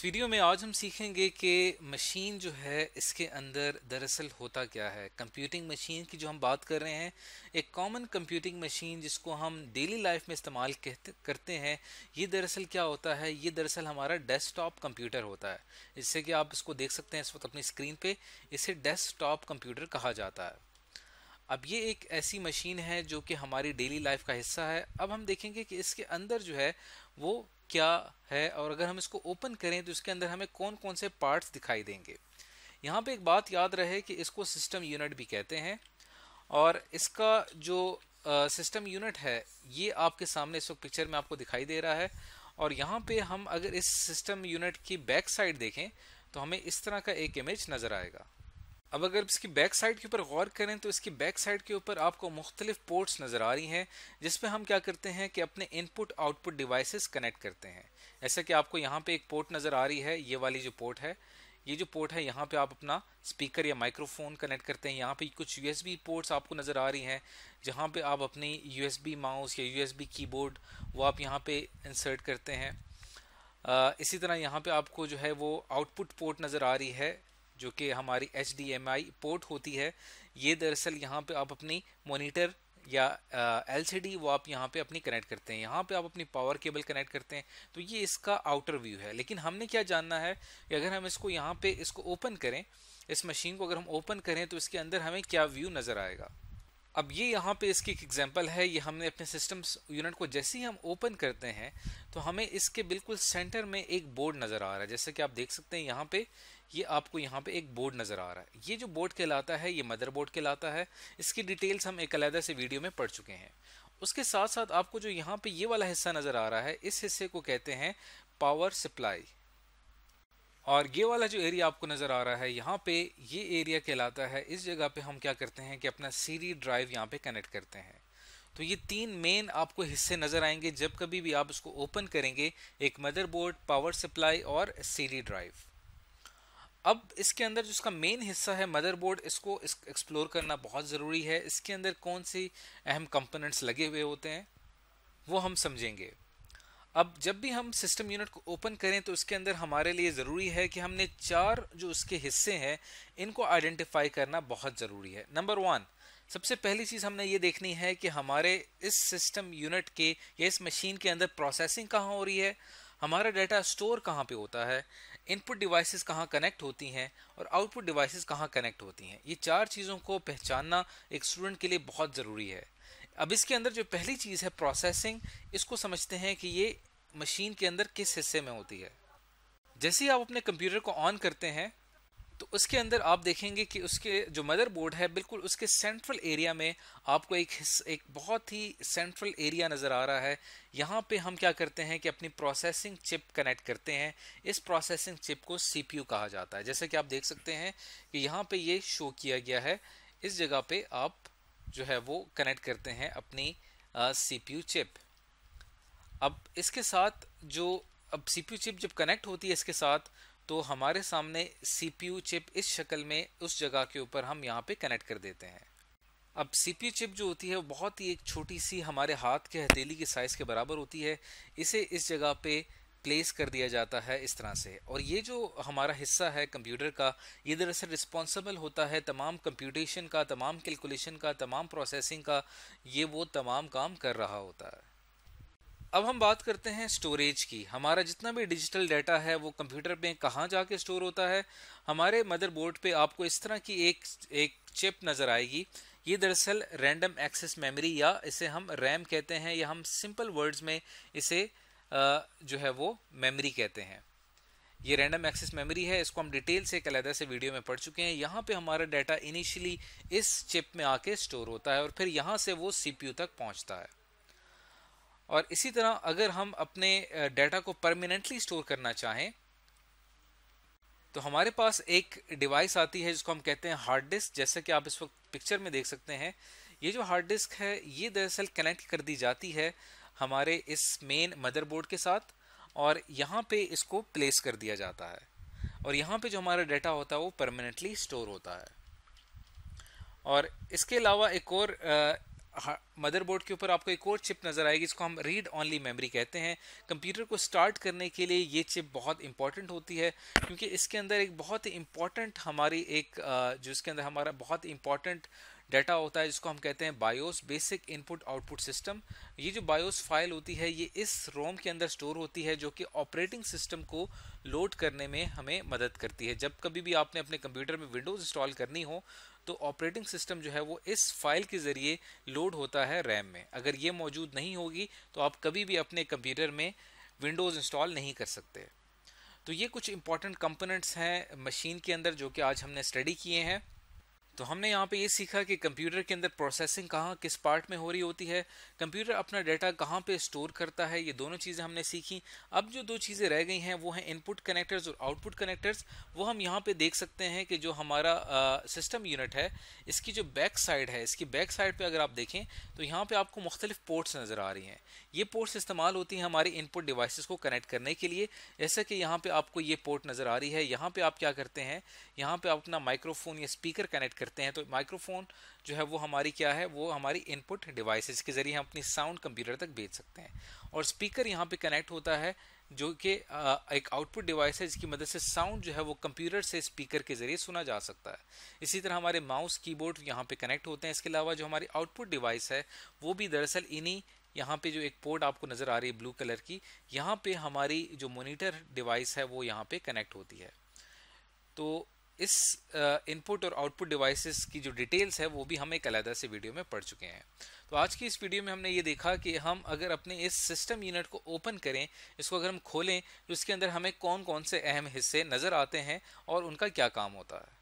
इस वीडियो में आज हम सीखेंगे कि मशीन जो है, इसके अंदर दरअसल होता क्या है। कंप्यूटिंग मशीन की जो हम बात कर रहे हैं, एक कॉमन कंप्यूटिंग मशीन जिसको हम डेली लाइफ में इस्तेमाल करते हैं, ये दरअसल क्या होता है, ये दरअसल हमारा डेस्कटॉप कंप्यूटर होता है। जिससे कि आप इसको देख सकते हैं इस वक्त अपनी स्क्रीन पे, इसे डेस्कटॉप कंप्यूटर कहा जाता है। अब ये एक ऐसी मशीन है जो कि हमारी डेली लाइफ का हिस्सा है। अब हम देखेंगे कि इसके अंदर जो है, वो क्या है और अगर हम इसको ओपन करें तो इसके अंदर हमें कौन कौन से पार्ट्स दिखाई देंगे। यहाँ पे एक बात याद रहे कि इसको सिस्टम यूनिट भी कहते हैं और इसका जो सिस्टम यूनिट है, ये आपके सामने इस वक्त पिक्चर में आपको दिखाई दे रहा है और यहाँ पे हम अगर इस सिस्टम यूनिट की बैक साइड देखें तो हमें इस तरह का एक इमेज नज़र आएगा। अब अगर इसकी बैक साइड के ऊपर गौर करें तो इसकी बैक साइड के ऊपर आपको मुख्तलिफ़ पोर्ट्स नज़र आ रही हैं, जिसपे हम क्या करते हैं कि अपने इनपुट आउटपुट डिवाइसेस कनेक्ट करते हैं। ऐसा कि आपको यहाँ पे एक पोर्ट नज़र आ रही है, ये वाली जो पोर्ट है, ये जो पोर्ट है, यहाँ पे आप अपना स्पीकर या माइक्रोफोन कनेक्ट करते हैं। यहाँ पे कुछ यूएसबी पोर्ट्स आपको नज़र आ रही हैं, जहाँ पे आप अपनी यूएसबी माउस या यूएसबी कीबोर्ड वो आप यहाँ पे इंसर्ट करते हैं। इसी तरह यहाँ पे आपको जो है वो आउटपुट पोर्ट नज़र आ रही है जो कि हमारी एचडीएमआई पोर्ट होती है, ये दरअसल यहाँ पे आप अपनी मोनीटर या एल सी डी वो आप यहाँ पे अपनी कनेक्ट करते हैं। यहाँ पे आप अपनी पावर केबल कनेक्ट करते हैं। तो ये इसका आउटर व्यू है। लेकिन हमने क्या जानना है कि अगर हम इसको यहाँ पे, इसको ओपन करें, इस मशीन को अगर हम ओपन करें तो इसके अंदर हमें क्या व्यू नज़र आएगा? अब ये यहाँ पे इसकी एक एग्जांपल है, ये हमने अपने सिस्टम यूनिट को जैसे ही हम ओपन करते हैं तो हमें इसके बिल्कुल सेंटर में एक बोर्ड नज़र आ रहा है। जैसे कि आप देख सकते हैं यहाँ पे, ये आपको यहाँ पे एक बोर्ड नज़र आ रहा है। ये जो बोर्ड कहलाता है, ये मदर बोर्ड कहलाता है। इसकी डिटेल्स हम एक अलहदा से वीडियो में पढ़ चुके हैं। उसके साथ साथ आपको जो यहाँ पे ये वाला हिस्सा नज़र आ रहा है, इस हिस्से को कहते हैं पावर सप्लाई और ये वाला जो एरिया आपको नज़र आ रहा है, यहाँ पे ये एरिया कहलाता है, इस जगह पे हम क्या करते हैं कि अपना सीरी ड्राइव यहाँ पे कनेक्ट करते हैं। तो ये तीन मेन आपको हिस्से नज़र आएँगे, जब कभी भी आप इसको ओपन करेंगे, एक मदरबोर्ड पावर सप्लाई और सीरी ड्राइव अब इसके अंदर जो इसका मेन हिस्सा है मदरबोर्ड इसको एक्सप्लोर करना बहुत ज़रूरी है। इसके अंदर कौन सी अहम कंपोनेंट्स लगे हुए होते हैं, वो हम समझेंगे। अब जब भी हम सिस्टम यूनिट को ओपन करें तो इसके अंदर हमारे लिए ज़रूरी है कि हमने चार जो उसके हिस्से हैं, इनको आइडेंटिफाई करना बहुत ज़रूरी है। नंबर वन सबसे पहली चीज़ हमने ये देखनी है कि हमारे इस सिस्टम यूनिट के, या इस मशीन के अंदर प्रोसेसिंग कहाँ हो रही है, हमारा डाटा स्टोर कहाँ पे होता है इनपुट डिवाइसेस कहाँ कनेक्ट होती हैं, और आउटपुट डिवाइसेस कहाँ कनेक्ट होती हैं। ये चार चीज़ों को पहचानना एक स्टूडेंट के लिए बहुत ज़रूरी है। अब इसके अंदर जो पहली चीज़ है प्रोसेसिंग इसको समझते हैं कि ये मशीन के अंदर किस हिस्से में होती है। जैसे ही आप अपने कंप्यूटर को ऑन करते हैं तो उसके अंदर आप देखेंगे कि उसके जो मदरबोर्ड है, बिल्कुल उसके सेंट्रल एरिया में आपको एक एक बहुत ही सेंट्रल एरिया नज़र आ रहा है। यहाँ पे हम क्या करते हैं कि अपनी प्रोसेसिंग चिप कनेक्ट करते हैं। इस प्रोसेसिंग चिप को सीपीयू कहा जाता है। जैसे कि आप देख सकते हैं कि यहाँ पे ये शो किया गया है। इस जगह पे आप जो है वो कनेक्ट करते हैं अपनी सीपीयू चिप अब इसके साथ जो, अब सीपीयू चिप जब कनेक्ट होती है इसके साथ तो हमारे सामने सीपीयू चिप इस शक्ल में उस जगह के ऊपर हम यहाँ पे कनेक्ट कर देते हैं. अब सीपीयू चिप जो होती है वो बहुत ही एक छोटी सी हमारे हाथ के हथेली के साइज़ के बराबर होती है. इसे इस जगह पे प्लेस कर दिया जाता है इस तरह से। और ये जो हमारा हिस्सा है कंप्यूटर का, ये दरअसल रिस्पॉन्सिबल होता है तमाम कंप्यूटेशन का, तमाम कैलकुलेशन का, तमाम प्रोसेसिंग का, ये वो तमाम काम कर रहा होता है। अब हम बात करते हैं स्टोरेज की। हमारा जितना भी डिजिटल डाटा है, वो कंप्यूटर में कहाँ जाके स्टोर होता है? हमारे मदरबोर्ड पे आपको इस तरह की एक एक चिप नज़र आएगी। ये दरअसल रैंडम एक्सेस मेमोरी या इसे हम रैम कहते हैं या हम सिंपल वर्ड्स में इसे जो है वो मेमोरी कहते हैं। ये रैंडम एक्सेस मेमोरी है, इसको हम डिटेल से एक अलहदा से वीडियो में पढ़ चुके हैं। यहाँ पे हमारा डाटा इनिशियली इस चिप में आके स्टोर होता है और फिर यहाँ से वो सीपीयू तक पहुँचता है। और इसी तरह अगर हम अपने डाटा को परमानेंटली स्टोर करना चाहें तो हमारे पास एक डिवाइस आती है जिसको हम कहते हैं हार्ड डिस्क जैसे कि आप इस वक्त पिक्चर में देख सकते हैं, ये जो हार्ड डिस्क है, ये दरअसल कनेक्ट कर दी जाती है हमारे इस मेन मदरबोर्ड के साथ और यहाँ पे इसको प्लेस कर दिया जाता है। और यहाँ पे जो हमारा डाटा होता है वो परमानेंटली स्टोर होता है। और इसके अलावा एक और मदरबोर्ड के ऊपर आपको एक और चिप नज़र आएगी इसको हम रीड ऑनली मेमोरी कहते हैं। कंप्यूटर को स्टार्ट करने के लिए ये चिप बहुत इंपॉर्टेंट होती है, क्योंकि इसके अंदर एक बहुत ही इंपॉर्टेंट हमारी एक जो इसके अंदर हमारा बहुत इंपॉर्टेंट डाटा होता है जिसको हम कहते हैं BIOS basic input output system. ये जो बायोस फ़ाइल होती है, ये इस रोम के अंदर स्टोर होती है जो कि ऑपरेटिंग सिस्टम को लोड करने में हमें मदद करती है। जब कभी भी आपने अपने कंप्यूटर में विंडोज़ इंस्टॉल करनी हो तो ऑपरेटिंग सिस्टम जो है वो इस फ़ाइल के ज़रिए लोड होता है रैम में। अगर ये मौजूद नहीं होगी तो आप कभी भी अपने कंप्यूटर में विंडोज़ इंस्टॉल नहीं कर सकते। तो ये कुछ इंपॉर्टेंट कंपोनेंट्स हैं मशीन के अंदर जो कि आज हमने स्टडी किए हैं। तो हमने यहाँ पे ये सीखा कि कंप्यूटर के अंदर प्रोसेसिंग कहाँ, किस पार्ट में हो रही होती है, कंप्यूटर अपना डाटा कहाँ पे स्टोर करता है, ये दोनों चीज़ें हमने सीखी। अब जो दो चीज़ें रह गई हैं, वो हैं इनपुट कनेक्टर्स और आउटपुट कनेक्टर्स वो हम यहाँ पे देख सकते हैं कि जो हमारा सिस्टम यूनिट है, इसकी जो बैक साइड है, इसकी बैक साइड पर अगर आप देखें तो यहाँ पर आपको मुख्तलिफ़ पोर्ट्स नज़र आ रही हैं। ये पोर्ट्स इस्तेमाल होती हैं हमारे इनपुट डिवाइस को कनेक्ट करने के लिए। जैसा कि यहाँ पर आपको ये पोर्ट नज़र आ रही है, यहाँ पर आप क्या करते हैं, यहाँ पर आप अपना माइक्रोफोन या स्पीकर कनेक्ट करते हैं तो माइक्रोफोन जो है वो हमारी क्या है, वो हमारी इनपुट डिवाइसेस के ज़रिए हम अपनी साउंड कंप्यूटर तक भेज सकते हैं। और स्पीकर यहाँ पे कनेक्ट होता है, जो कि एक आउटपुट डिवाइस है, जिसकी मदद से साउंड जो है वो कंप्यूटर से स्पीकर के ज़रिए सुना जा सकता है। इसी तरह हमारे माउस कीबोर्ड यहाँ पे कनेक्ट होते हैं। इसके अलावा जो हमारी आउटपुट डिवाइस है, वो भी दरअसल इन्हीं यहाँ पे जो एक पोर्ट आपको नज़र आ रही है ब्लू कलर की, यहाँ पे हमारी जो मोनीटर डिवाइस है, वो यहाँ पे कनेक्ट होती है। तो इस इनपुट और आउटपुट डिवाइसेस की जो डिटेल्स है, वो भी हम एक अलहदा से वीडियो में पढ़ चुके हैं। तो आज की इस वीडियो में हमने ये देखा कि हम अगर अपने इस सिस्टम यूनिट को ओपन करें, इसको अगर हम खोलें तो इसके अंदर हमें कौन कौन से अहम हिस्से नज़र आते हैं और उनका क्या काम होता है।